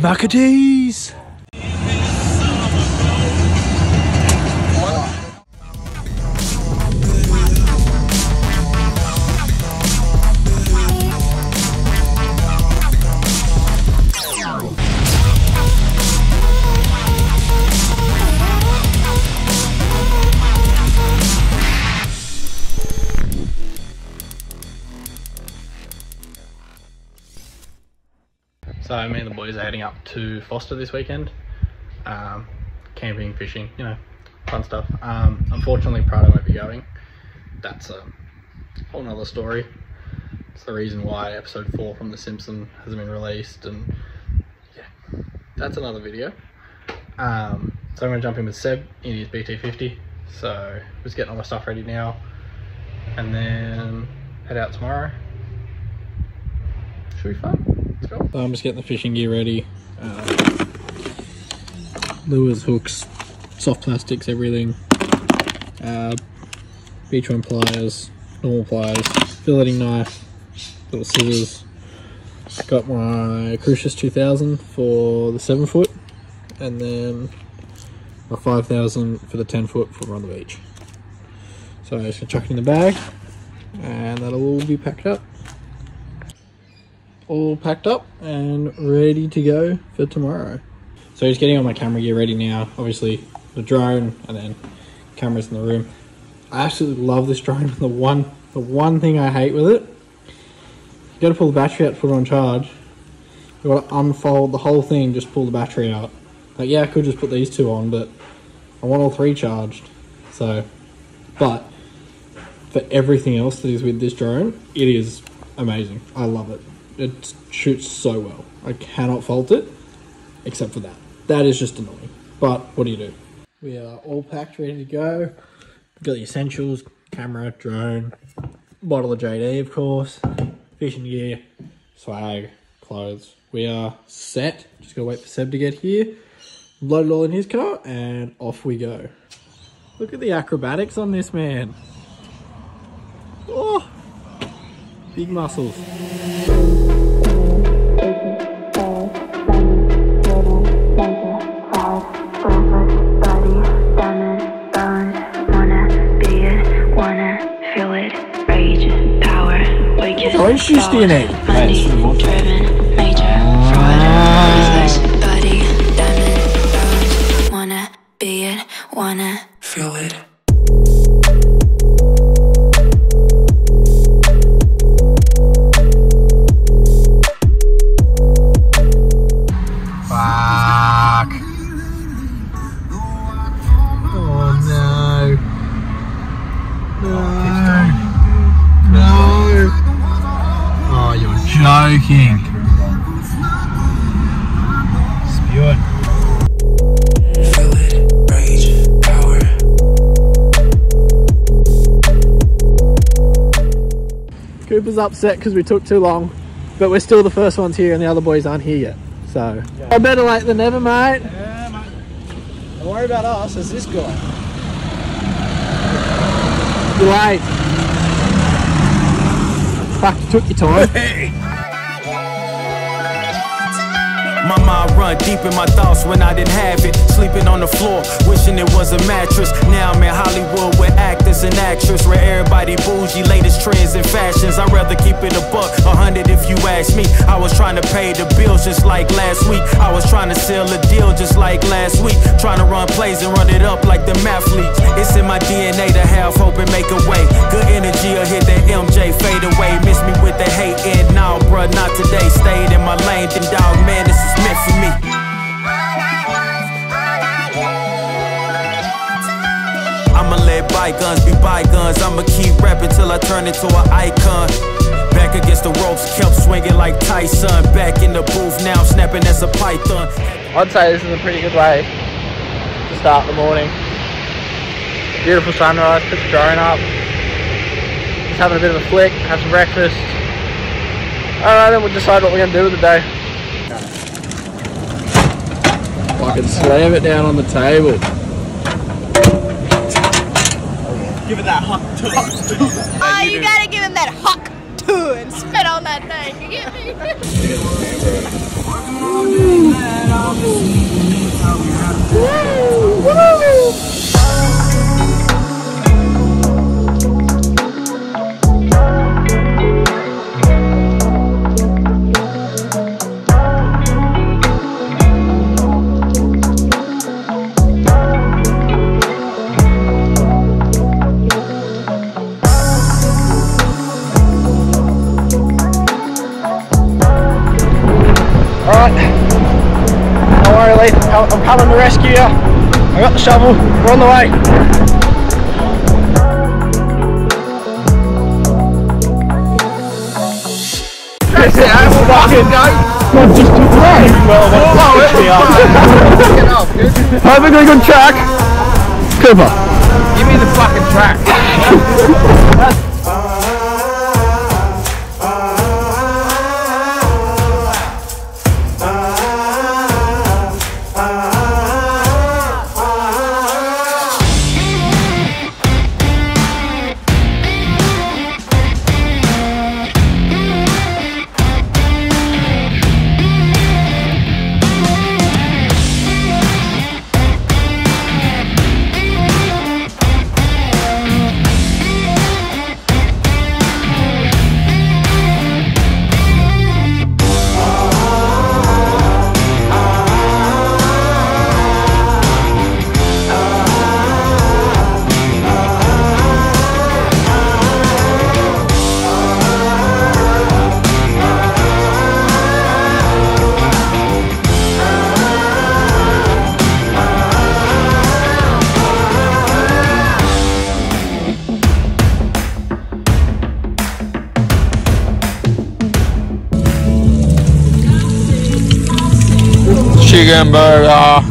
Macadis! Me and the boys are heading up to Forster this weekend. Um, camping, fishing, you know, fun stuff. Um, unfortunately, Prado won't be going. That's a whole nother story. It's the reason why episode four from The Simpsons hasn't been released, and yeah, that's another video. Um, so I'm gonna jump in with Seb in his BT50. So just getting all my stuff ready now, and then head out tomorrow. Should be fun. So I'm just getting the fishing gear ready. Uh, lures, hooks, soft plastics, everything. Uh, beach one pliers, normal pliers, filleting knife, little scissors. Got my Crucius 2000 for the 7 foot, and then my 5000 for the 10 foot for on the beach. So I'm just gonna chuck it in the bag, and that'll all be packed up all packed up and ready to go for tomorrow. So just getting all my camera gear ready now. Obviously the drone and then cameras in the room. I absolutely love this drone. The one the one thing I hate with it, you gotta pull the battery out to put it on charge. You gotta unfold the whole thing, just pull the battery out. Like yeah, I could just put these two on, but I want all three charged. So but for everything else that is with this drone, it is amazing. I love it it shoots so well. I cannot fault it, except for that. That is just annoying. But what do you do? We are all packed, ready to go. Got the essentials, camera, drone, bottle of JD, of course, fishing gear, swag, clothes. We are set. Just gotta wait for Seb to get here. Load it all in his car, and off we go. Look at the acrobatics on this man. Oh, big muscles. Bone. Wanna be it, wanna feel it. Joking. Spew it. Feel it, rage, power. Cooper's upset because we took too long, but we're still the first ones here and the other boys aren't here yet. So, I better late than never, mate. Yeah, mate. Don't worry about us, it's this guy. You're late. Fuck, you took your time. My mind run deep in my thoughts when I didn't have it. Sleeping on the floor, wishing it was a mattress. Now I'm in Hollywood with actors and actors. Where everybody bougie, latest trends and fashions. I'd rather keep it a buck, a hundred if you ask me. I was trying to pay the bills just like last week. I was trying to sell a deal just like last week. Trying to run plays and run it up like the mathletes. It's in my DNA to have hope and make a way. Good energy will hit that MJ fade away. Miss me with the hate and now, bruh, not today. Stayed in my lane, then dog, man, this is meant for me. I'ma let bygones be bygones. I'ma keep rapping till I turn into an icon. Back against the ropes, kept swinging like Tyson. Back in the booth, now snapping as a python. I'd say this is a pretty good way to start the morning. Beautiful sunrise, put the drone up. Just having a bit of a flick, have some breakfast. Alright, then we'll decide what we're going to do with the day. Fucking slam it down on the table. Give it that huck to it. Oh, you gotta give him that huck too and spit on that thing. You get me? Lee. I'm I'm coming to rescue you. I got the shovel. We're on the way. Having a good track. Cooper. Give me the fucking track. Chicken burger.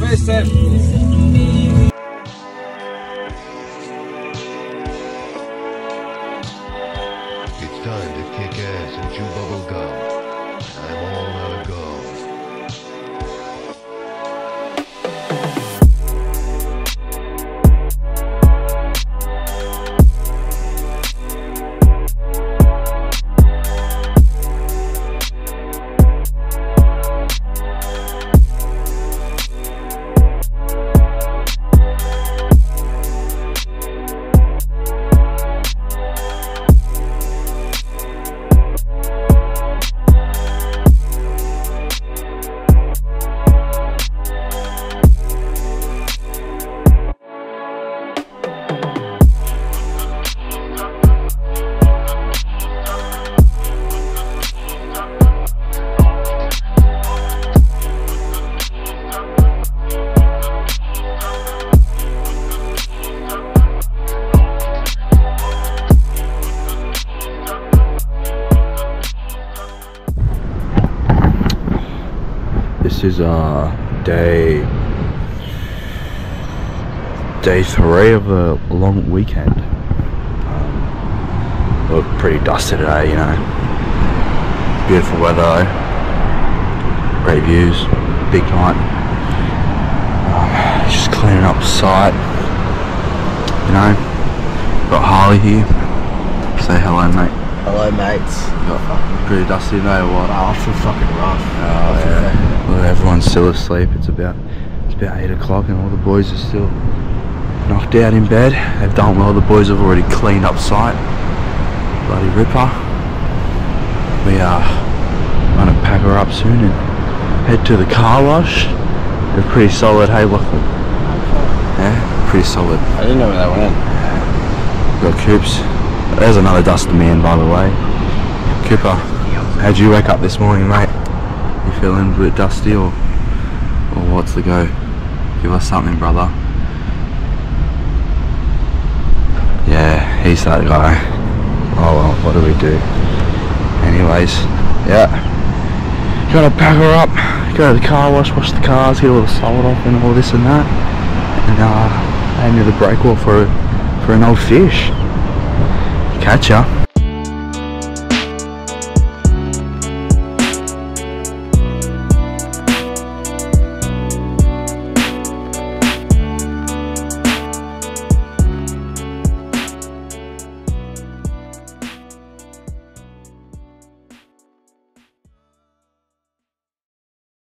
First. It's time to kick ass and chew bubble gum. This is uh day day three of a long weekend. Um, look pretty dusty today, you know. Beautiful weather though. Great views. Big night. Um, just cleaning up site. You know. Got Harley here. Say hello mate. Hello, mates. Got pretty dusty today what? Wow, I feel fucking rough. Oh yeah. Well, everyone's still asleep. It's about it's about eight o'clock, and all the boys are still knocked out in bed. They've done well. The boys have already cleaned up site. Bloody ripper. We are gonna pack her up soon and head to the car wash. They're pretty solid. Hey, Lachlan. Yeah, pretty solid. I didn't know where that went. Got Coops. There's another dusty man, by the way. Cooper, how'd you wake up this morning, mate? Feeling a bit dusty, or or what's the go? Give us something, brother. Yeah, he's that guy. Oh well, what do we do? Anyways, yeah. Gotta pack her up, go to the car wash, wash the cars, get all the salt off and all this and that. And uh aim to the breakwall for for an old fish. Catch ya.